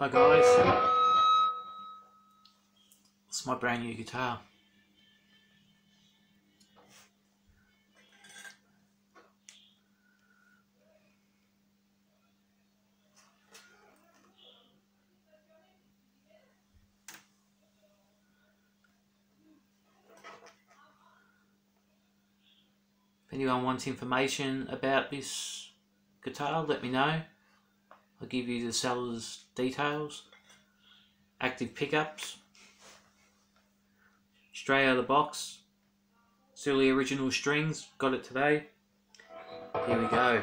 Hi guys. It's my brand new guitar. If anyone wants information about this guitar, let me know. I'll give you the seller's details, active pickups, straight out of the box, silly original strings, got it today. Here we go.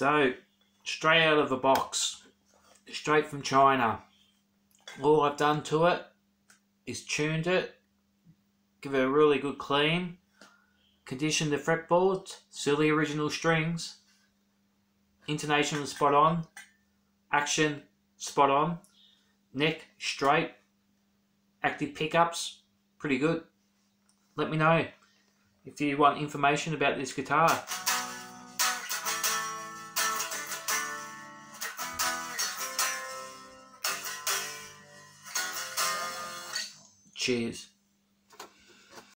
So, straight out of the box, straight from China. All I've done to it is tuned it, give it a really good clean, condition the fretboards, the original strings, intonation spot on, action spot on, neck straight, active pickups, pretty good. Let me know if you want information about this guitar. Cheers.